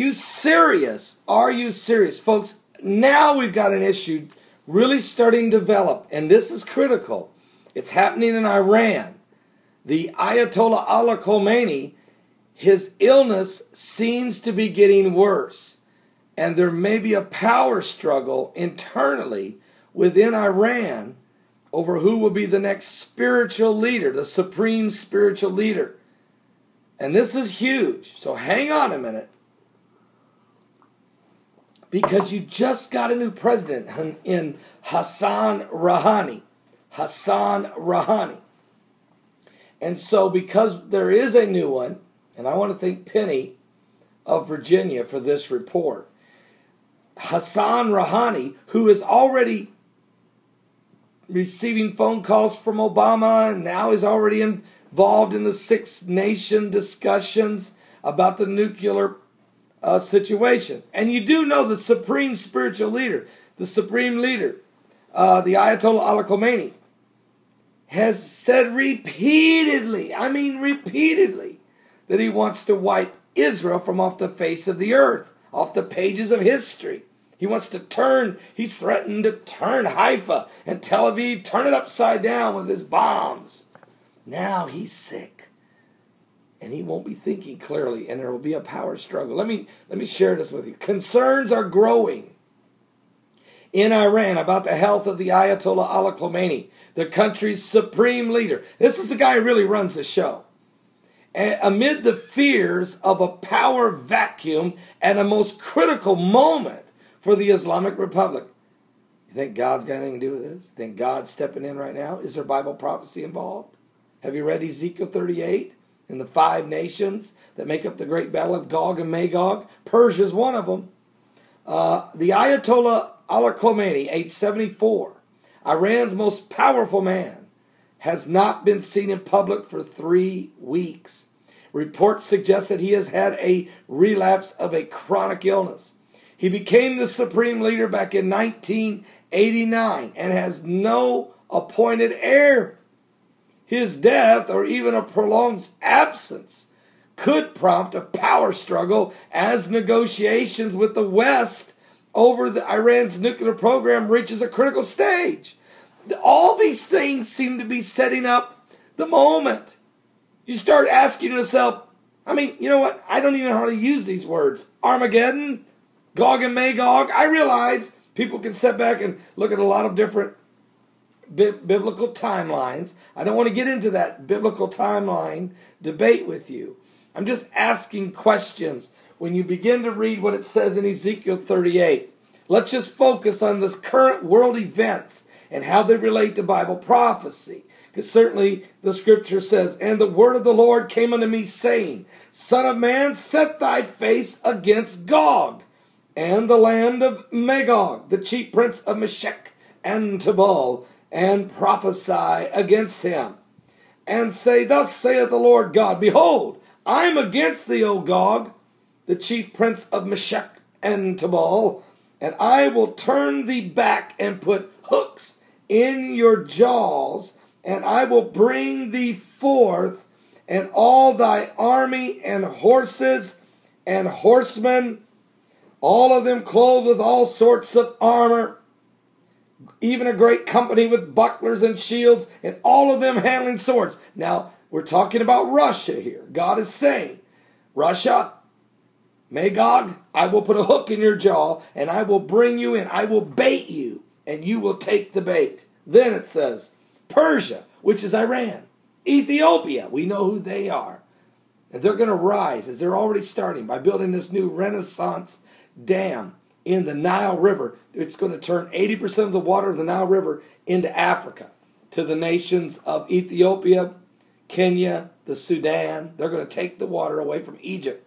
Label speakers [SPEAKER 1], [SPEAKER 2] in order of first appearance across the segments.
[SPEAKER 1] you serious? Are you serious? Folks, now we've got an issue really starting to develop, and this is critical. It's happening in Iran. The Ayatollah Ali Khamenei, his illness seems to be getting worse, and there may be a power struggle internally within Iran over who will be the next spiritual leader, the supreme spiritual leader. And this is huge. So hang on a minute. Because you just got a new president in Hassan Rouhani. Hassan Rouhani. And so, because there is a new one, and I want to thank Penny of Virginia for this report. Hassan Rouhani, who is already receiving phone calls from Obama and now is already involved in the Six Nation discussions about the nuclear uh, situation. And you do know the supreme spiritual leader, the supreme leader, uh, the Ayatollah Ali Khamenei, has said repeatedly, I mean repeatedly, that he wants to wipe Israel from off the face of the earth, off the pages of history. He wants to turn, he's threatened to turn Haifa and Tel Aviv, turn it upside down with his bombs. Now he's sick. And he won't be thinking clearly, and there will be a power struggle. Let me let me share this with you. Concerns are growing in Iran about the health of the Ayatollah Ali Khamenei, the country's supreme leader. This is the guy who really runs the show. And amid the fears of a power vacuum at a most critical moment for the Islamic Republic. You think God's got anything to do with this? You think God's stepping in right now? Is there Bible prophecy involved? Have you read Ezekiel 38 and the five nations that make up the great battle of Gog and Magog? Persia is one of them. Uh, the Ayatollah Ali Khamenei, age 74, Iran's most powerful man, has not been seen in public for three weeks. Reports suggest that he has had a relapse of a chronic illness. He became the supreme leader back in 1989 and has no appointed heir. His death, or even a prolonged absence, could prompt a power struggle as negotiations with the West over the Iran's nuclear program reaches a critical stage. All these things seem to be setting up the moment. You start asking yourself, I mean, you know what? I don't even hardly use these words. Armageddon, Gog and Magog. I realize people can sit back and look at a lot of different bi- biblical timelines. I don't want to get into that biblical timeline debate with you. I'm just asking questions. When you begin to read what it says in Ezekiel 38, let's just focus on this current world events and how they relate to Bible prophecy. Because certainly the scripture says, And the word of the Lord came unto me, saying, Son of man, set thy face against Gog and the land of Magog, the chief prince of Meshech and Tubal, and prophesy against him, and say, Thus saith the Lord God, Behold, I am against thee, O Gog, the chief prince of Meshech and Tubal, and I will turn thee back and put hooks in your jaws, and I will bring thee forth, and all thy army and horses and horsemen all of them clothed with all sorts of armor, even a great company with bucklers and shields, and all of them handling swords. Now, we're talking about Russia here. God is saying, Russia, Magog, I will put a hook in your jaw, and I will bring you in. I will bait you, and you will take the bait. Then it says, Persia, which is Iran, Ethiopia, we know who they are. And they're going to rise, as they're already starting, by building this new Renaissance dam in the Nile River. It's going to turn 80% of the water of the Nile River into Africa to the nations of Ethiopia, Kenya, the Sudan. They're going to take the water away from Egypt,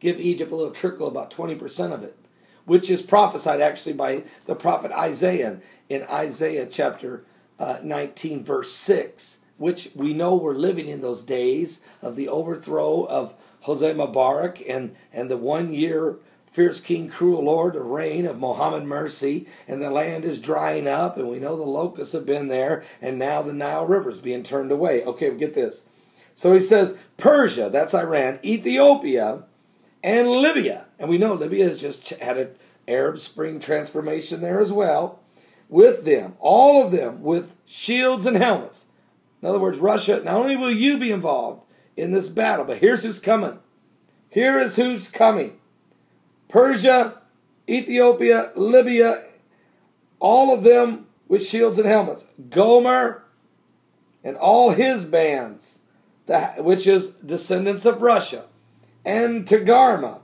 [SPEAKER 1] give Egypt a little trickle, about 20% of it, which is prophesied actually by the prophet Isaiah in Isaiah chapter uh, 19, verse 6, which we know we're living in those days of the overthrow of Hosni Mubarak and, and the one year fierce king, cruel lord, the reign of Mohammed Morsi, and the land is drying up, and we know the locusts have been there, and now the Nile River is being turned away. Okay, get this. So he says Persia, that's Iran, Ethiopia, and Libya. And we know Libya has just had an Arab Spring transformation there as well. With them, all of them with shields and helmets. In other words, Russia, not only will you be involved in this battle, but here's who's coming. Here is who's coming Persia, Ethiopia, Libya, all of them with shields and helmets. Gomer and all his bands, which is descendants of Russia, and Togarmah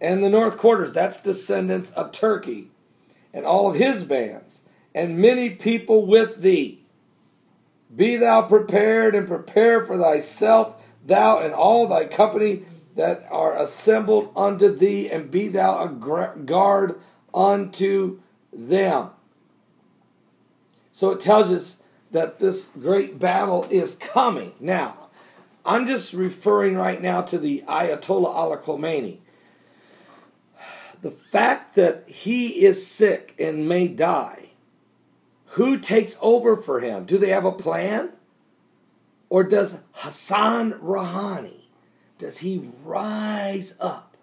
[SPEAKER 1] and the North Quarters, that's descendants of Turkey, and all of his bands, and many people with thee. Be thou prepared and prepare for thyself, thou and all thy company that are assembled unto thee, and be thou a guard unto them. So it tells us that this great battle is coming. Now, I'm just referring right now to the Ayatollah al Khomeini. The fact that he is sick and may die, who takes over for him? Do they have a plan? Or does Hassan Rouhani, does he rise up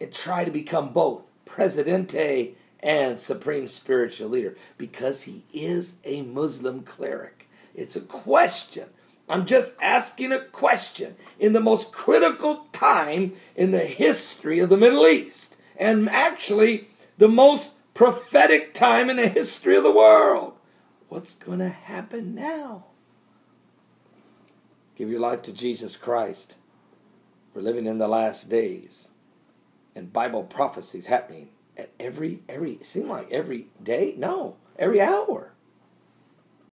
[SPEAKER 1] and try to become both Presidente and supreme spiritual leader because he is a Muslim cleric. It's a question. I'm just asking a question in the most critical time in the history of the Middle East, and actually the most prophetic time in the history of the world. What's going to happen now? Give your life to Jesus Christ. We're living in the last days, and Bible prophecies happening at every every it seemed like every day? No every hour